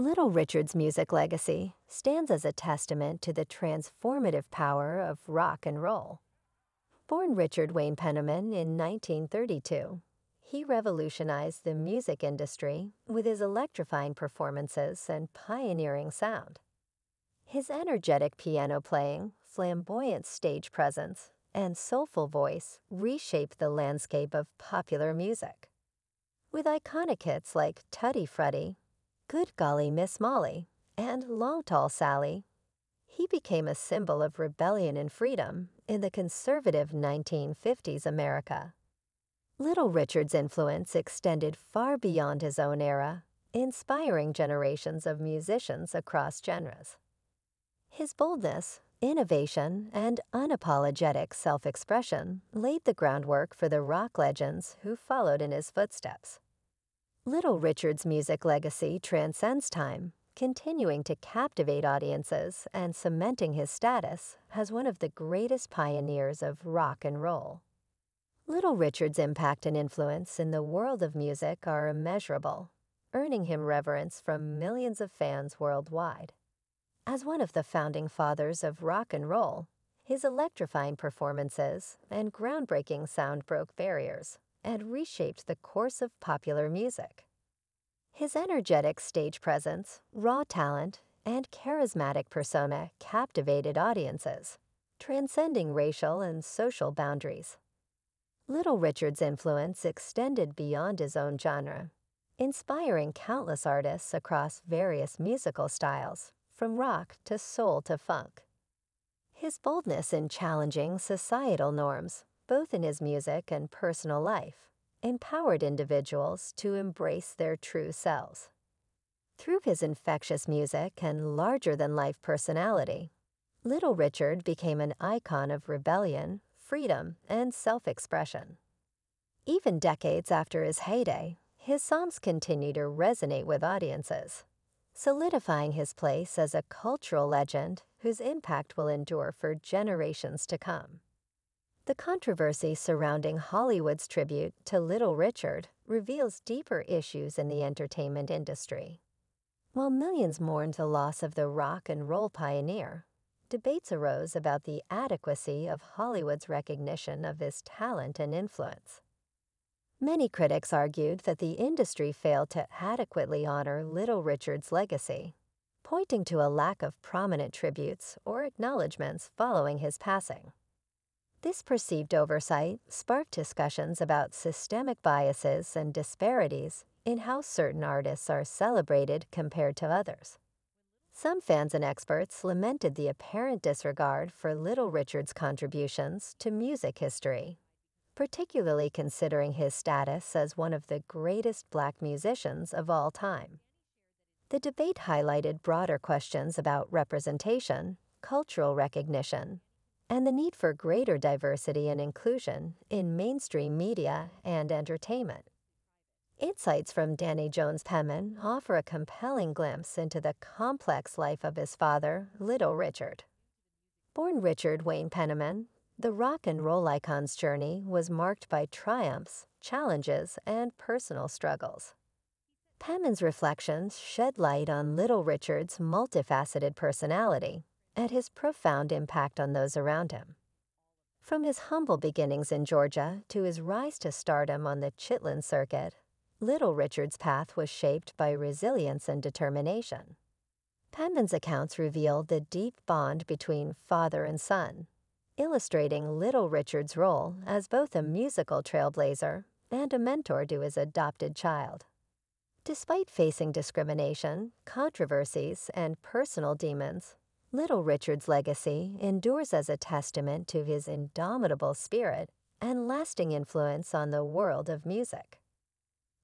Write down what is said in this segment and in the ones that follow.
Little Richard's music legacy stands as a testament to the transformative power of rock and roll. Born Richard Wayne Penniman in 1932, he revolutionized the music industry with his electrifying performances and pioneering sound. His energetic piano playing, flamboyant stage presence, and soulful voice reshaped the landscape of popular music. With iconic hits like Tutti Frutti, Good Golly Miss Molly, and Long Tall Sally, he became a symbol of rebellion and freedom in the conservative 1950s America. Little Richard's influence extended far beyond his own era, inspiring generations of musicians across genres. His boldness, innovation, and unapologetic self expression laid the groundwork for the rock legends who followed in his footsteps. Little Richard's music legacy transcends time, continuing to captivate audiences and cementing his status as one of the greatest pioneers of rock and roll. Little Richard's impact and influence in the world of music are immeasurable, earning him reverence from millions of fans worldwide. As one of the founding fathers of rock and roll, his electrifying performances and groundbreaking sound broke barriers and reshaped the course of popular music. His energetic stage presence, raw talent, and charismatic persona captivated audiences, transcending racial and social boundaries. Little Richard's influence extended beyond his own genre, inspiring countless artists across various musical styles from rock to soul to funk. His boldness in challenging societal norms, both in his music and personal life, empowered individuals to embrace their true selves. Through his infectious music and larger than life personality, Little Richard became an icon of rebellion, freedom, and self expression. Even decades after his heyday, his songs continue to resonate with audiences solidifying his place as a cultural legend whose impact will endure for generations to come. The controversy surrounding Hollywood's tribute to Little Richard reveals deeper issues in the entertainment industry. While millions mourned the loss of the rock and roll pioneer, debates arose about the adequacy of Hollywood's recognition of his talent and influence. Many critics argued that the industry failed to adequately honor Little Richard's legacy, pointing to a lack of prominent tributes or acknowledgments following his passing. This perceived oversight sparked discussions about systemic biases and disparities in how certain artists are celebrated compared to others. Some fans and experts lamented the apparent disregard for Little Richard's contributions to music history particularly considering his status as one of the greatest black musicians of all time. The debate highlighted broader questions about representation, cultural recognition, and the need for greater diversity and inclusion in mainstream media and entertainment. Insights from Danny Jones Penman offer a compelling glimpse into the complex life of his father, Little Richard. Born Richard Wayne Penniman, the rock and roll icon's journey was marked by triumphs, challenges, and personal struggles. Penman's reflections shed light on Little Richard's multifaceted personality and his profound impact on those around him. From his humble beginnings in Georgia to his rise to stardom on the Chitlin circuit, Little Richard's path was shaped by resilience and determination. Penman's accounts reveal the deep bond between father and son, illustrating Little Richard's role as both a musical trailblazer and a mentor to his adopted child. Despite facing discrimination, controversies, and personal demons, Little Richard's legacy endures as a testament to his indomitable spirit and lasting influence on the world of music.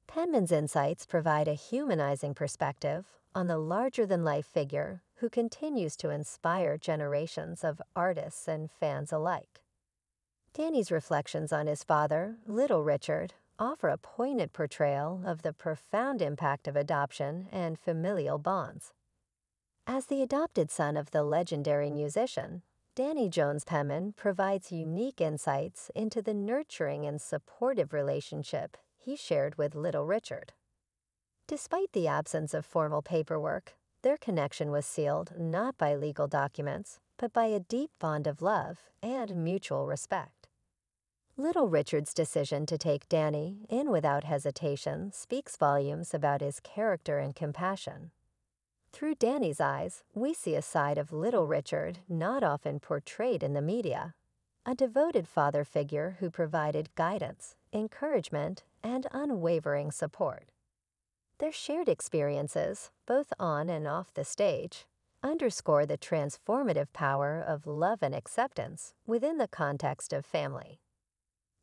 Penman's insights provide a humanizing perspective on the larger than life figure who continues to inspire generations of artists and fans alike. Danny's reflections on his father, Little Richard, offer a poignant portrayal of the profound impact of adoption and familial bonds. As the adopted son of the legendary musician, Danny Jones Penman provides unique insights into the nurturing and supportive relationship he shared with Little Richard. Despite the absence of formal paperwork, their connection was sealed not by legal documents, but by a deep bond of love and mutual respect. Little Richard's decision to take Danny in without hesitation speaks volumes about his character and compassion. Through Danny's eyes, we see a side of Little Richard not often portrayed in the media a devoted father figure who provided guidance, encouragement, and unwavering support. Their shared experiences, both on and off the stage, underscore the transformative power of love and acceptance within the context of family.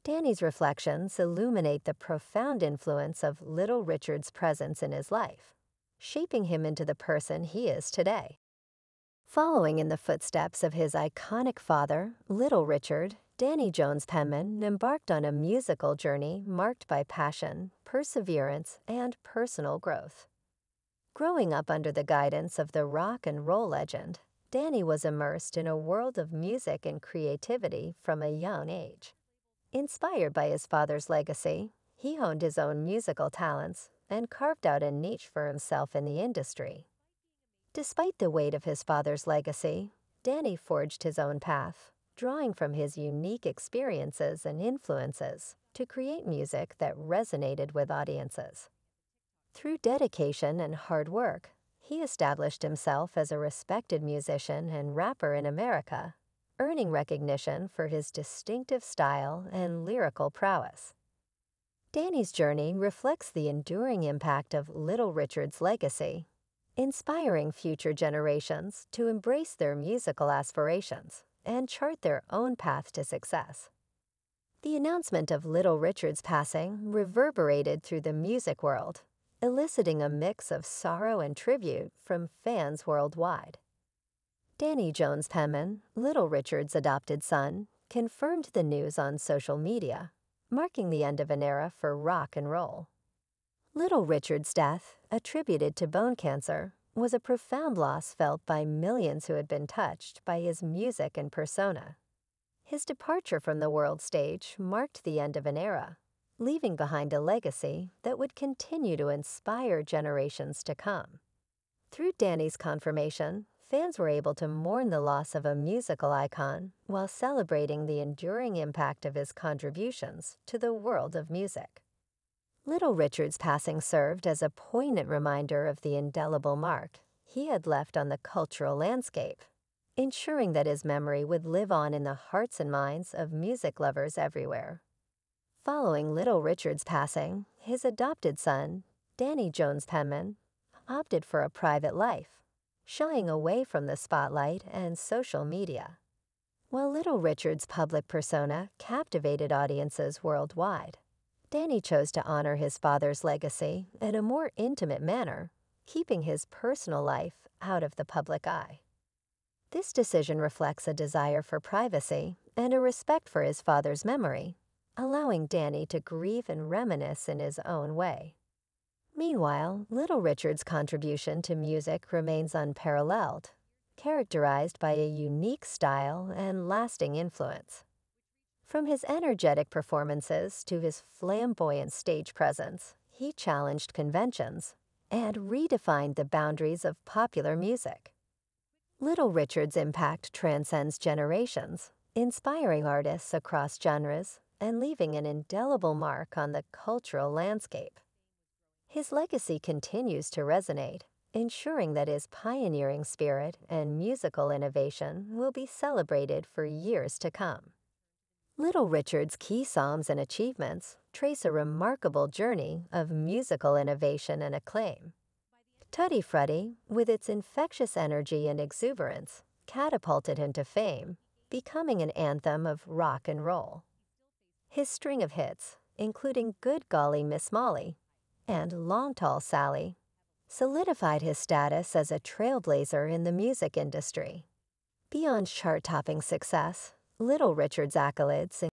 Danny's reflections illuminate the profound influence of Little Richard's presence in his life, shaping him into the person he is today. Following in the footsteps of his iconic father, Little Richard, Danny Jones Penman embarked on a musical journey marked by passion, perseverance, and personal growth. Growing up under the guidance of the rock and roll legend, Danny was immersed in a world of music and creativity from a young age. Inspired by his father's legacy, he honed his own musical talents and carved out a niche for himself in the industry. Despite the weight of his father's legacy, Danny forged his own path, drawing from his unique experiences and influences to create music that resonated with audiences. Through dedication and hard work, he established himself as a respected musician and rapper in America, earning recognition for his distinctive style and lyrical prowess. Danny's journey reflects the enduring impact of Little Richard's legacy inspiring future generations to embrace their musical aspirations and chart their own path to success. The announcement of Little Richard's passing reverberated through the music world, eliciting a mix of sorrow and tribute from fans worldwide. Danny Jones Penman, Little Richard's adopted son, confirmed the news on social media, marking the end of an era for rock and roll. Little Richard's death, attributed to bone cancer, was a profound loss felt by millions who had been touched by his music and persona. His departure from the world stage marked the end of an era, leaving behind a legacy that would continue to inspire generations to come. Through Danny's confirmation, fans were able to mourn the loss of a musical icon while celebrating the enduring impact of his contributions to the world of music. Little Richard's passing served as a poignant reminder of the indelible mark he had left on the cultural landscape, ensuring that his memory would live on in the hearts and minds of music lovers everywhere. Following Little Richard's passing, his adopted son, Danny Jones Penman, opted for a private life, shying away from the spotlight and social media. While Little Richard's public persona captivated audiences worldwide, Danny chose to honor his father's legacy in a more intimate manner, keeping his personal life out of the public eye. This decision reflects a desire for privacy and a respect for his father's memory, allowing Danny to grieve and reminisce in his own way. Meanwhile, Little Richard's contribution to music remains unparalleled, characterized by a unique style and lasting influence. From his energetic performances to his flamboyant stage presence, he challenged conventions and redefined the boundaries of popular music. Little Richard's impact transcends generations, inspiring artists across genres and leaving an indelible mark on the cultural landscape. His legacy continues to resonate, ensuring that his pioneering spirit and musical innovation will be celebrated for years to come. Little Richard's key songs and achievements trace a remarkable journey of musical innovation and acclaim. Tutti Frutti, with its infectious energy and exuberance, catapulted him to fame, becoming an anthem of rock and roll. His string of hits, including Good Golly Miss Molly and Long Tall Sally, solidified his status as a trailblazer in the music industry. Beyond chart topping success, Little Richard's accolades